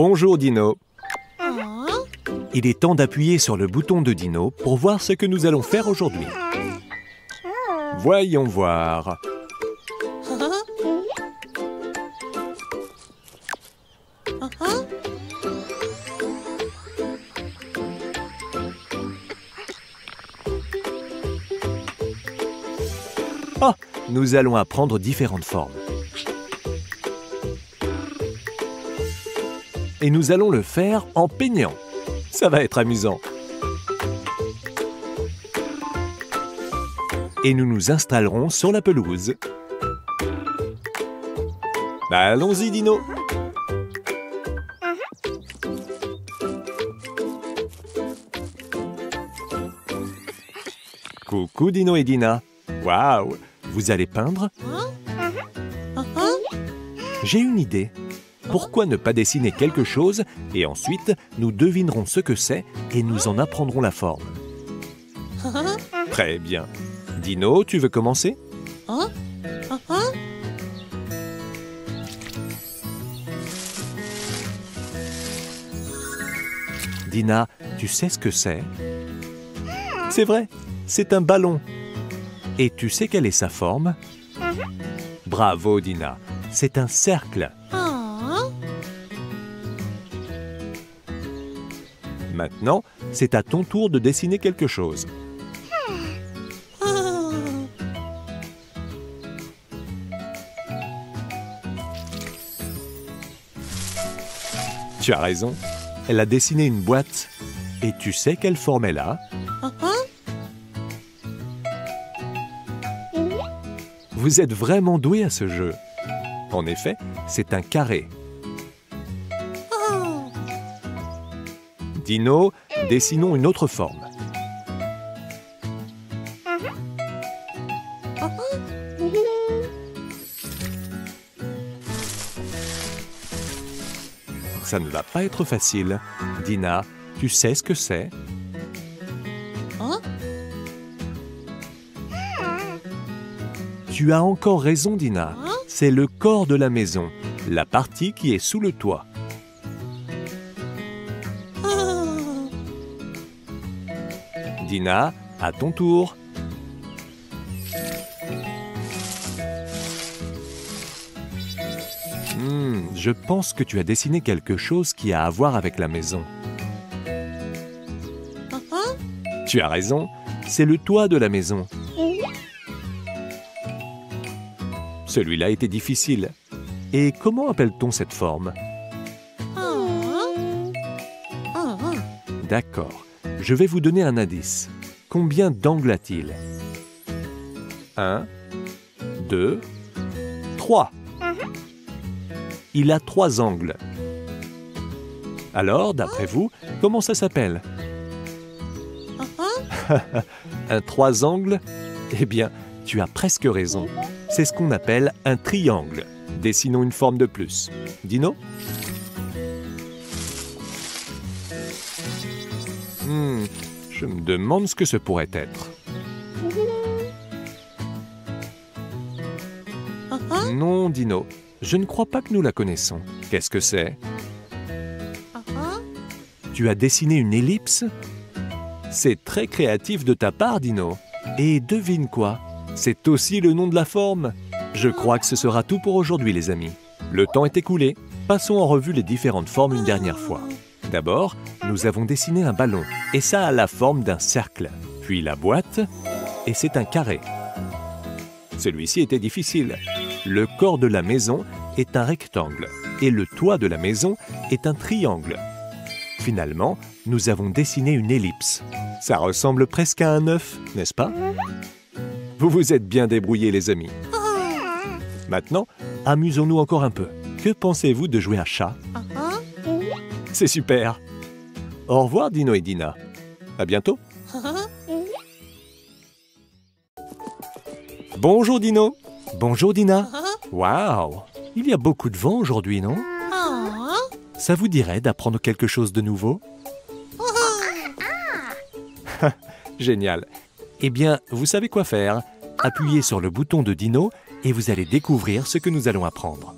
Bonjour Dino. Il est temps d'appuyer sur le bouton de Dino pour voir ce que nous allons faire aujourd'hui. Voyons voir. Oh, nous allons apprendre différentes formes. Et nous allons le faire en peignant. Ça va être amusant. Et nous nous installerons sur la pelouse. Bah, Allons-y, Dino. Coucou Dino et Dina. Waouh, vous allez peindre? J'ai une idée. Pourquoi ne pas dessiner quelque chose et ensuite nous devinerons ce que c'est et nous en apprendrons la forme Très bien. Dino, tu veux commencer? Dina, tu sais ce que c'est? C'est vrai, c'est un ballon. Et tu sais quelle est sa forme? Bravo Dina, c'est un cercle. Maintenant, c'est à ton tour de dessiner quelque chose. Tu as raison. Elle a dessiné une boîte. Et tu sais quelle forme elle a Vous êtes vraiment doué à ce jeu. En effet, c'est un carré. Dino, dessinons une autre forme. Ça ne va pas être facile. Dina, tu sais ce que c'est? Tu as encore raison, Dina. C'est le corps de la maison, la partie qui est sous le toit. Dina, à ton tour. Hmm, je pense que tu as dessiné quelque chose qui a à voir avec la maison. Tu as raison, c'est le toit de la maison. Celui-là était difficile. Et comment appelle-t-on cette forme? D'accord. Je vais vous donner un indice. Combien d'angles a-t-il? 1, 2, 3. Il a trois angles. Alors, d'après vous, comment ça s'appelle? Un trois angles? Eh bien, tu as presque raison. C'est ce qu'on appelle un triangle. Dessinons une forme de plus. Dino? Je me demande ce que ce pourrait être. Non, Dino, je ne crois pas que nous la connaissons. Qu'est-ce que c'est? Tu as dessiné une ellipse? C'est très créatif de ta part, Dino. Et devine quoi? C'est aussi le nom de la forme. Je crois que ce sera tout pour aujourd'hui, les amis. Le temps est écoulé. Passons en revue les différentes formes une dernière fois. D'abord, nous avons dessiné un ballon, et ça a la forme d'un cercle. Puis la boîte, et c'est un carré. Celui-ci était difficile. Le corps de la maison est un rectangle, et le toit de la maison est un triangle. Finalement, nous avons dessiné une ellipse. Ça ressemble presque à un œuf, n'est-ce pas? Vous vous êtes bien débrouillés, les amis. Maintenant, amusons-nous encore un peu. Que pensez-vous de jouer à chat? C'est super. Au revoir Dino et Dina. À bientôt. Bonjour Dino. Bonjour Dina. Waouh Il y a beaucoup de vent aujourd'hui, non? Ça vous dirait d'apprendre quelque chose de nouveau? Génial. Eh bien, vous savez quoi faire. Appuyez sur le bouton de Dino et vous allez découvrir ce que nous allons apprendre.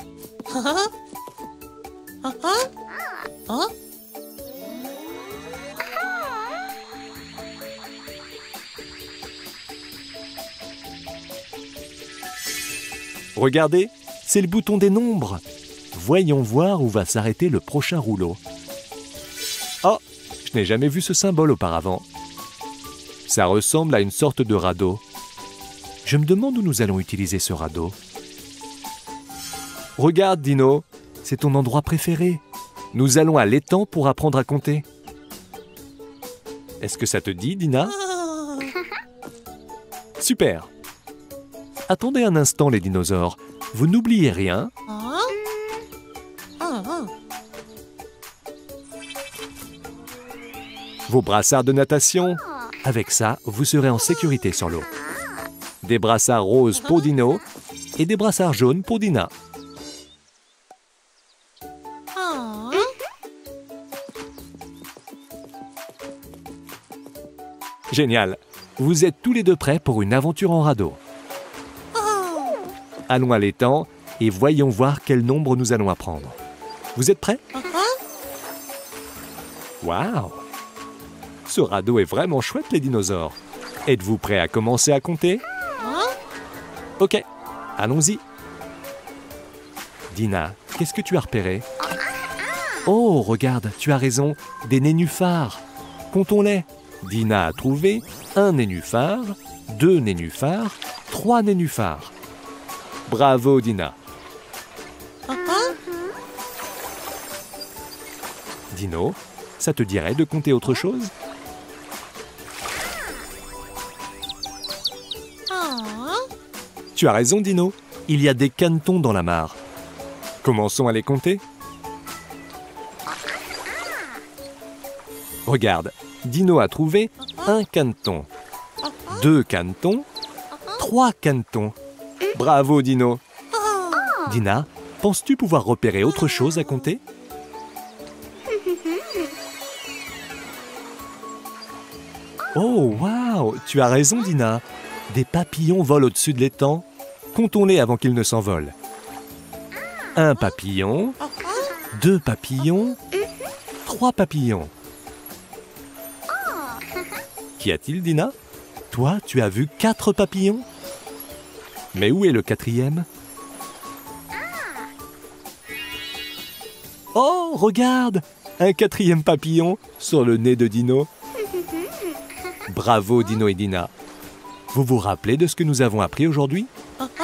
Regardez, c'est le bouton des nombres. Voyons voir où va s'arrêter le prochain rouleau. Oh, je n'ai jamais vu ce symbole auparavant. Ça ressemble à une sorte de radeau. Je me demande où nous allons utiliser ce radeau. Regarde, Dino, c'est ton endroit préféré. Nous allons à l'étang pour apprendre à compter. Est-ce que ça te dit, Dina? Super. Attendez un instant, les dinosaures. Vous n'oubliez rien Vos brassards de natation Avec ça, vous serez en sécurité sur l'eau. Des brassards roses pour Dino et des brassards jaunes pour Dina. Génial. Vous êtes tous les deux prêts pour une aventure en radeau. Allons à l'étang et voyons voir quel nombre nous allons apprendre. Vous êtes prêts? Waouh Ce radeau est vraiment chouette, les dinosaures. Êtes-vous prêts à commencer à compter? Ok, allons-y. Dina, qu'est-ce que tu as repéré? Oh, regarde, tu as raison, des nénuphars. Comptons-les. Dina a trouvé un nénuphar, deux nénuphars, trois nénuphars. Bravo, Dina. Dino, ça te dirait de compter autre chose? Tu as raison, Dino. Il y a des canetons dans la mare. Commençons à les compter. Regarde, Dino a trouvé un caneton, deux canetons, trois canetons. Bravo, Dino. Dina, penses-tu pouvoir repérer autre chose à compter? Oh, waouh Tu as raison, Dina. Des papillons volent au-dessus de l'étang. Comptons-les avant qu'ils ne s'envolent. Un papillon, deux papillons, trois papillons. Qu'y a-t-il, Dina? Toi, tu as vu quatre papillons? Mais où est le quatrième Oh, regarde Un quatrième papillon sur le nez de Dino. Bravo, Dino et Dina. Vous vous rappelez de ce que nous avons appris aujourd'hui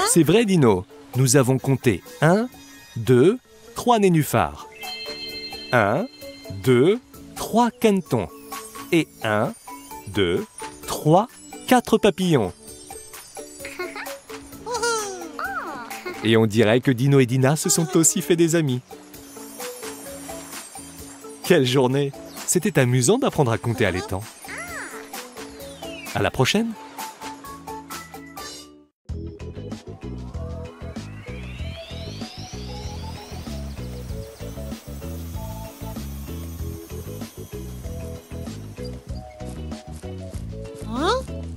C'est vrai, Dino. Nous avons compté 1, 2, 3 nénuphars. 1, 2, 3 canetons. Et 1, 2, 3, 4 papillons. Et on dirait que Dino et Dina se sont aussi fait des amis. Quelle journée. C'était amusant d'apprendre à compter à l'étang. À la prochaine.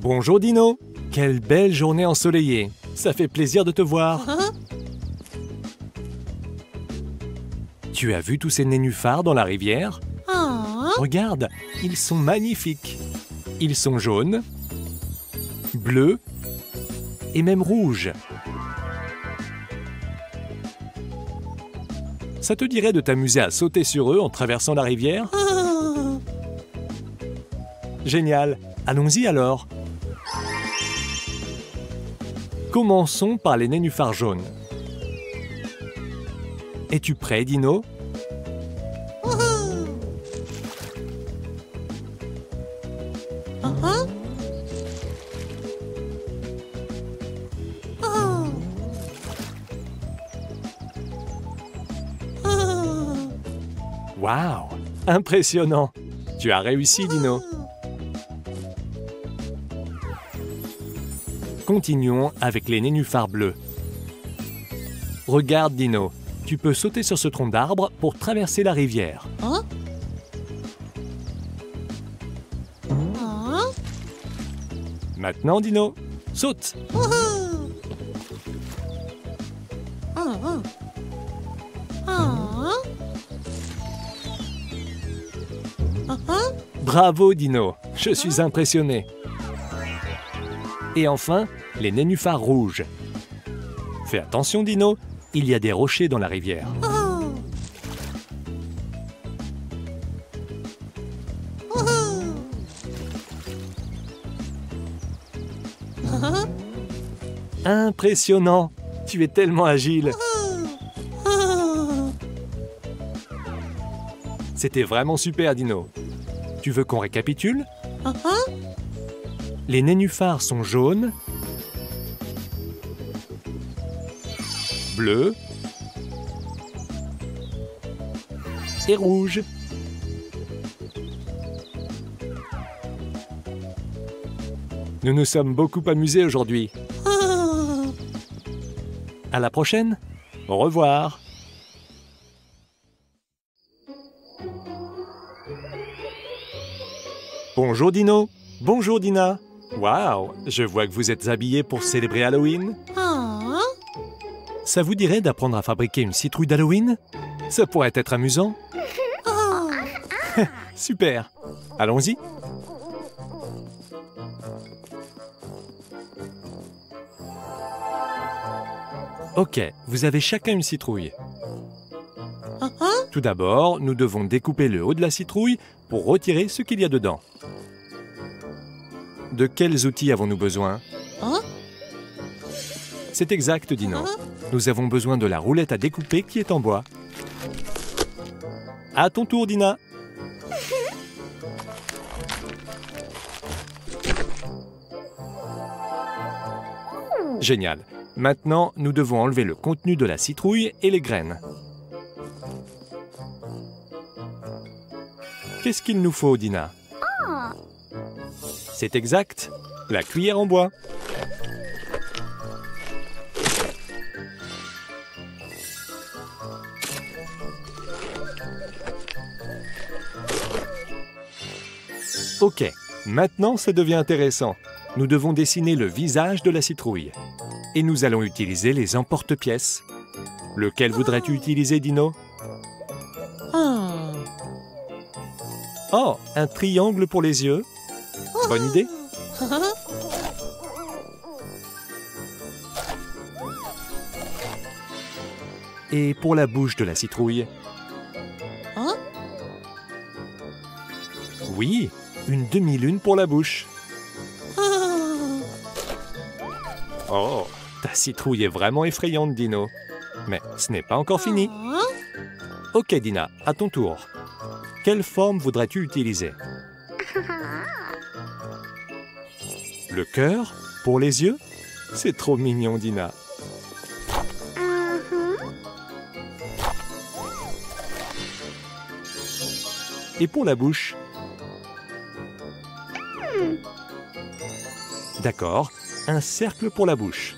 Bonjour Dino. Quelle belle journée ensoleillée. Ça fait plaisir de te voir Tu as vu tous ces nénuphars dans la rivière? Regarde, ils sont magnifiques. Ils sont jaunes, bleus et même rouges. Ça te dirait de t'amuser à sauter sur eux en traversant la rivière? Génial. Allons-y alors. Commençons par les nénuphars jaunes. Es-tu prêt, Dino? Waouh Impressionnant. Tu as réussi, Dino. Continuons avec les nénuphars bleus. Regarde, Dino, tu peux sauter sur ce tronc d'arbre pour traverser la rivière. Hein Maintenant, Dino, saute Bravo, Dino, je suis impressionné. Et enfin, les nénuphars rouges. Fais attention, Dino, il y a des rochers dans la rivière. Impressionnant Tu es tellement agile C'était vraiment super, Dino. Tu veux qu'on récapitule? Les nénuphars sont jaunes, bleus et rouges. Nous nous sommes beaucoup amusés aujourd'hui. À la prochaine. Au revoir. Bonjour Dino. Bonjour Dina. Waouh, je vois que vous êtes habillés pour célébrer Halloween. Ça vous dirait d'apprendre à fabriquer une citrouille d'Halloween? Ça pourrait être amusant. Super. Allons-y. Ok, vous avez chacun une citrouille. Tout d'abord, nous devons découper le haut de la citrouille pour retirer ce qu'il y a dedans. De quels outils avons-nous besoin? C'est exact, Dino. Nous avons besoin de la roulette à découper qui est en bois. À ton tour, Dina. Génial. Maintenant, nous devons enlever le contenu de la citrouille et les graines. Qu'est-ce qu'il nous faut, Dina? C'est exact, la cuillère en bois. Ok, maintenant ça devient intéressant. Nous devons dessiner le visage de la citrouille. Et nous allons utiliser les emporte-pièces. Lequel voudrais-tu utiliser, Dino? Oh, un triangle pour les yeux. Bonne idée. Et pour la bouche de la citrouille? Oui, une demi-lune pour la bouche. Oh, ta citrouille est vraiment effrayante, Dino. Mais ce n'est pas encore fini. Ok, Dina, à ton tour. Quelle forme voudrais-tu utiliser? Le cœur Pour les yeux? C'est trop mignon, Dina. Et pour la bouche? D'accord, un cercle pour la bouche.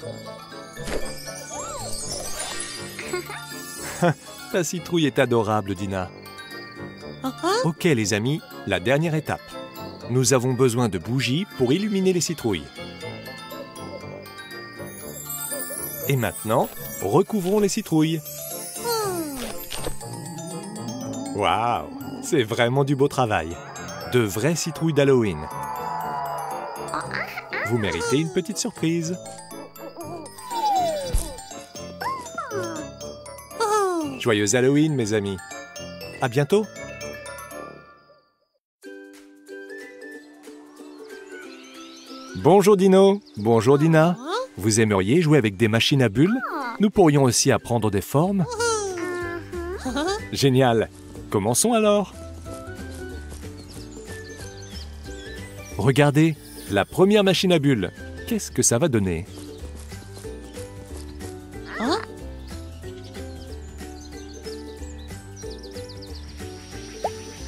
Ta citrouille est adorable, Dina. Ok les amis, la dernière étape. Nous avons besoin de bougies pour illuminer les citrouilles. Et maintenant, recouvrons les citrouilles. Waouh, c'est vraiment du beau travail. De vraies citrouilles d'Halloween. Vous méritez une petite surprise. Joyeux Halloween, mes amis. À bientôt. Bonjour Dino. Bonjour Dina. Vous aimeriez jouer avec des machines à bulles? Nous pourrions aussi apprendre des formes. Génial. Commençons alors. Regardez, la première machine à bulles. Qu'est-ce que ça va donner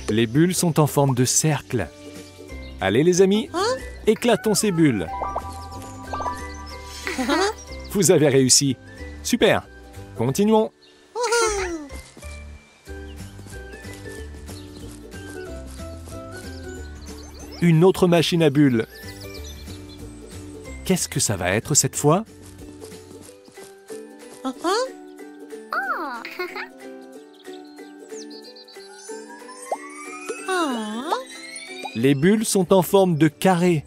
Les bulles sont en forme de cercle. Allez les amis, éclatons ces bulles. Vous avez réussi. Super. Continuons. Une autre machine à bulles. Qu'est-ce que ça va être cette fois Les bulles sont en forme de carré.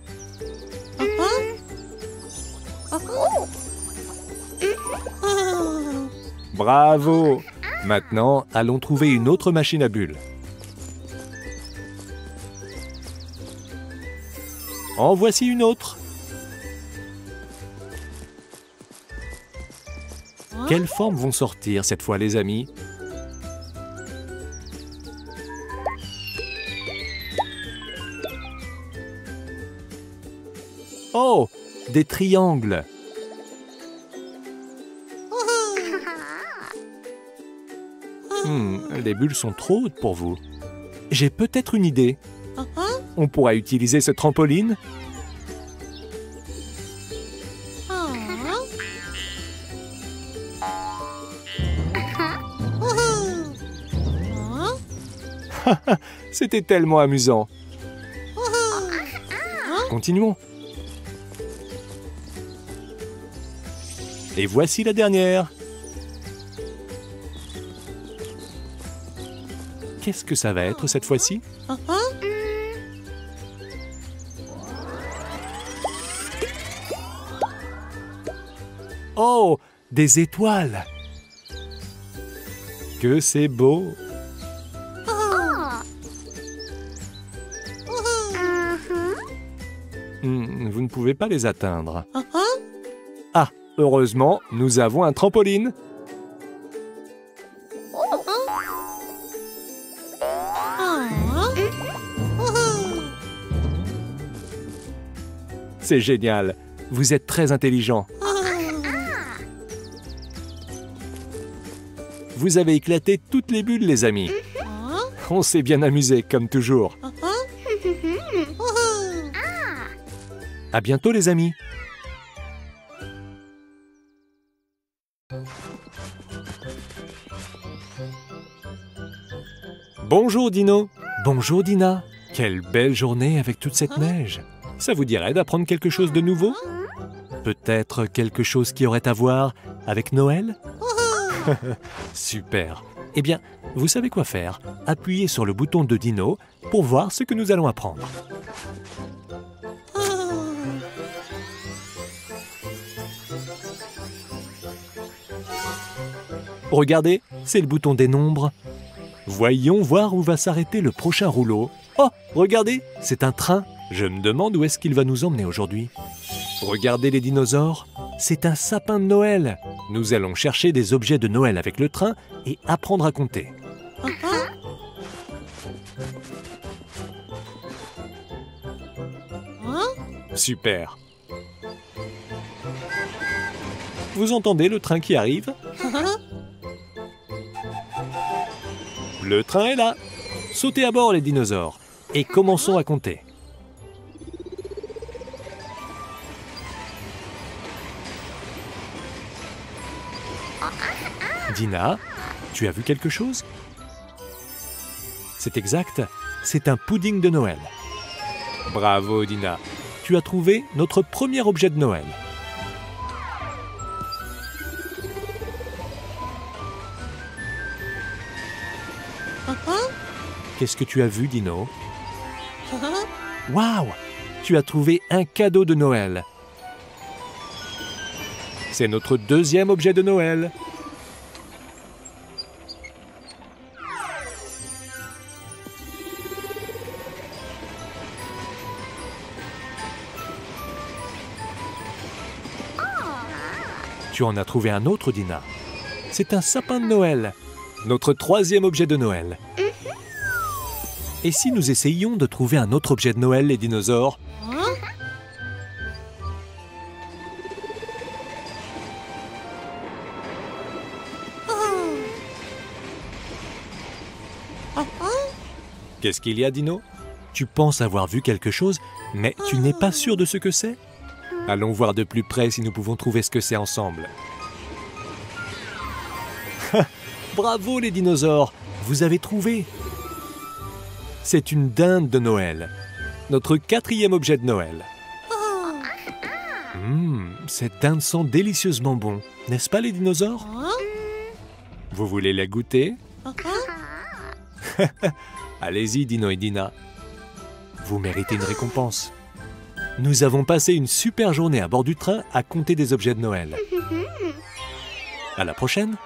Bravo Maintenant, allons trouver une autre machine à bulles. En voici une autre. Quelles formes vont sortir cette fois, les amis Oh Des triangles Hmm, les bulles sont trop hautes pour vous. J'ai peut-être une idée. On pourra utiliser ce trampoline C'était tellement amusant. Continuons. Et voici la dernière. Qu'est-ce que ça va être cette fois-ci? Oh, des étoiles Que c'est beau Vous ne pouvez pas les atteindre. Ah, heureusement, nous avons un trampoline. C'est génial. Vous êtes très intelligent. Vous avez éclaté toutes les bulles, les amis. On s'est bien amusé, comme toujours. À bientôt, les amis. Bonjour, Dino. Bonjour, Dina. Quelle belle journée avec toute cette neige. Ça vous dirait d'apprendre quelque chose de nouveau? Peut-être quelque chose qui aurait à voir avec Noël? Super. Eh bien, vous savez quoi faire Appuyez sur le bouton de Dino pour voir ce que nous allons apprendre. Regardez, c'est le bouton des nombres. Voyons voir où va s'arrêter le prochain rouleau. Oh, regardez, c'est un train. Je me demande où est-ce qu'il va nous emmener aujourd'hui. Regardez les dinosaures, c'est un sapin de Noël. Nous allons chercher des objets de Noël avec le train et apprendre à compter. Super. Vous entendez le train qui arrive? Le train est là. Sautez à bord les dinosaures et commençons à compter. Dina, tu as vu quelque chose? C'est exact, c'est un pudding de Noël. Bravo Dina, tu as trouvé notre premier objet de Noël. Qu'est-ce que tu as vu Dino Waouh Tu as trouvé un cadeau de Noël. C'est notre deuxième objet de Noël. Tu en as trouvé un autre, Dina. C'est un sapin de Noël. Notre troisième objet de Noël. Et si nous essayions de trouver un autre objet de Noël, les dinosaures Qu'est-ce qu'il y a, Dino? Tu penses avoir vu quelque chose, mais tu n'es pas sûr de ce que c'est? Allons voir de plus près si nous pouvons trouver ce que c'est ensemble. Bravo les dinosaures! Vous avez trouvé C'est une dinde de Noël. Notre quatrième objet de Noël. Hum, cette dinde sent délicieusement bon, n'est-ce pas les dinosaures? Vous voulez la goûter? Allez-y, Dino et Dina. Vous méritez une récompense. Nous avons passé une super journée à bord du train à compter des objets de Noël. À la prochaine